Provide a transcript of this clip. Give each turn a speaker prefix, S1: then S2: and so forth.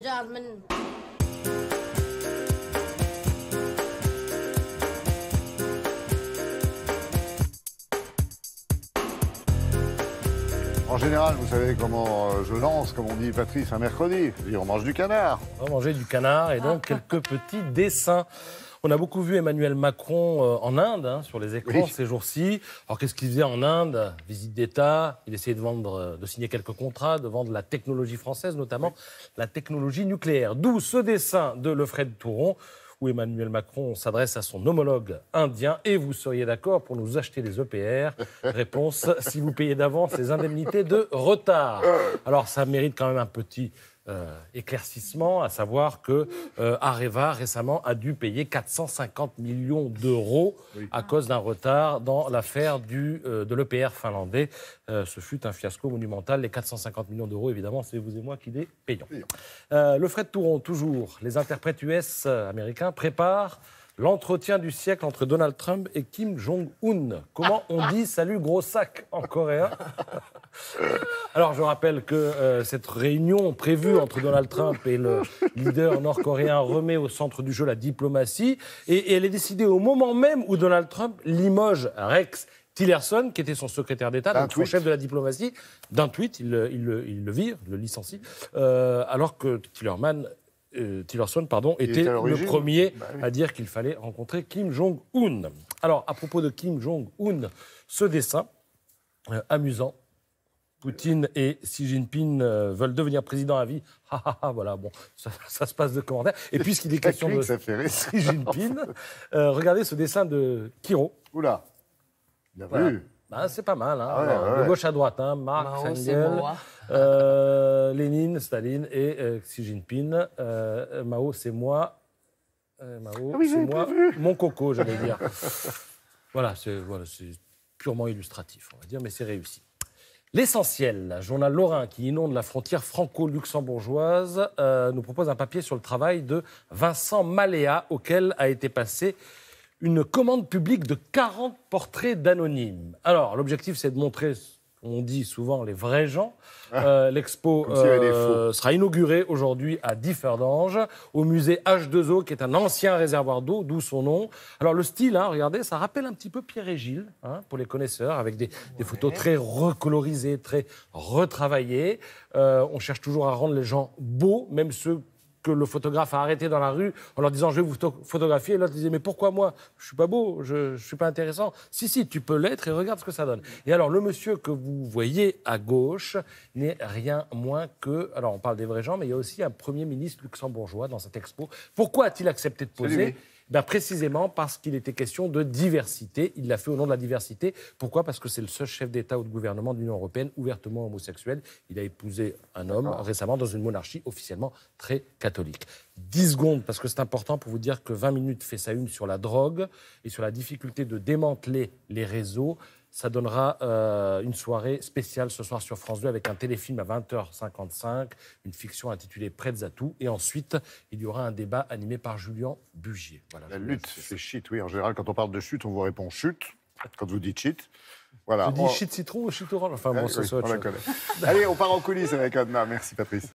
S1: Jasmine.
S2: En général, vous savez comment euh, je lance, comme on dit Patrice, un mercredi. On mange du canard.
S3: On va manger du canard et donc quelques petits dessins. On a beaucoup vu Emmanuel Macron euh, en Inde, hein, sur les écrans
S2: Oui.
S3: ces jours-ci. Alors qu'est-ce qu'il faisait en Inde? Visite d'État. Il essayait de vendre, euh, de signer quelques contrats, de vendre la technologie française, notamment la technologie nucléaire. D'où ce dessin de Lefred Touron où Emmanuel Macron s'adresse à son homologue indien et vous seriez d'accord pour nous acheter les EPR Réponse si vous payez d'avance les indemnités de retard. Alors ça mérite quand même un petit éclaircissement, à savoir que euh, Areva récemment a dû payer 450 millions d'euros à cause d'un retard dans l'affaire euh, de l'EPR finlandais. Euh, ce fut un fiasco monumental. Les 450 millions d'euros, évidemment, c'est vous et moi qui les payons. Euh, le Fred Touron, toujours, les interprètes US euh, américains préparent l'entretien du siècle entre Donald Trump et Kim Jong-un. Comment on dit salut gros sac en coréen? Alors je rappelle que euh, cette réunion prévue entre Donald Trump et le leader nord-coréen remet au centre du jeu la diplomatie et, et elle est décidée au moment même où Donald Trump limoge Rex Tillerson, qui était son secrétaire d'État, donc son chef de la diplomatie, d'un tweet, il, le- il le- il le vire, le licencie, euh, alors que Tillerman, euh, Tillerson pardon, était le premier
S2: Bah oui.
S3: à dire qu'il fallait rencontrer Kim Jong-un. Alors, à propos de Kim Jong-un, ce dessin euh, amusant. Poutine et Xi Jinping euh, veulent devenir président à vie. Ah, ah, ah, voilà, bon, ça, ça se passe de commentaires. Et puisqu'il est question de
S2: ça fait rire.
S3: Xi Jinping, euh, regardez ce dessin de Kiro.
S2: Oula. Bien
S3: Voilà.
S2: vu.
S3: Ah, c'est pas mal, hein,
S2: Ah ouais,
S3: Alors,
S2: ouais.
S3: de gauche à droite, hein, Marx,
S4: Mao, c'est
S3: Engels,
S4: moi.
S3: euh, Lénine, Staline et euh, Xi Jinping. Euh, Mao, c'est moi. Euh, Mao,
S2: Ah oui,
S3: c'est moi.
S2: pas vu.
S3: Mon coco, j'allais dire. voilà, c'est voilà, c'est purement illustratif, on va dire, mais c'est réussi. L'essentiel, journal Lorrain qui inonde la frontière franco-luxembourgeoise, euh, nous propose un papier sur le travail de Vincent Maléa, auquel a été passé une commande publique de 40 portraits d'anonymes. Alors, l'objectif, c'est de montrer, on dit souvent, les vrais gens. Euh, L'expo euh, sera inaugurée aujourd'hui à Differdange, au musée H2O, qui est un ancien réservoir d'eau, d'où son nom. Alors, le style, hein, regardez, ça rappelle un petit peu Pierre et Gilles, hein, pour les connaisseurs, avec des, des photos très recolorisées, très retravaillées. Euh, on cherche toujours à rendre les gens beaux, même ceux que le photographe a arrêté dans la rue en leur disant je vais vous photo- photographier. Et l'autre disait mais pourquoi moi? Je suis pas beau, je, je suis pas intéressant. Si si, tu peux l'être et regarde ce que ça donne. Et alors le monsieur que vous voyez à gauche n'est rien moins que alors on parle des vrais gens, mais il y a aussi un premier ministre luxembourgeois dans cette expo. Pourquoi a-t-il accepté de poser. Ben précisément parce qu'il était question de diversité. Il l'a fait au nom de la diversité. Pourquoi? Parce que c'est le seul chef d'État ou de gouvernement de l'Union européenne ouvertement homosexuel. Il a épousé un homme récemment dans une monarchie officiellement très catholique. 10 secondes, parce que c'est important pour vous dire que 20 minutes fait sa une sur la drogue et sur la difficulté de démanteler les réseaux. Ça donnera euh, une soirée spéciale ce soir sur France 2 avec un téléfilm à 20h55, une fiction intitulée Prêtes à tout. Et ensuite, il y aura un débat animé par Julien Bugier. Voilà,
S2: La lutte, c'est shit. Oui, en général, quand on parle de chute, on vous répond chute. Quand vous dites shit. Voilà.
S3: Je dis
S2: On-
S3: shit citron ou shit orange? Enfin
S2: Ah,
S3: bon, ça
S2: oui, on la. Allez, on part en coulisses avec Adna. Merci, Patrice.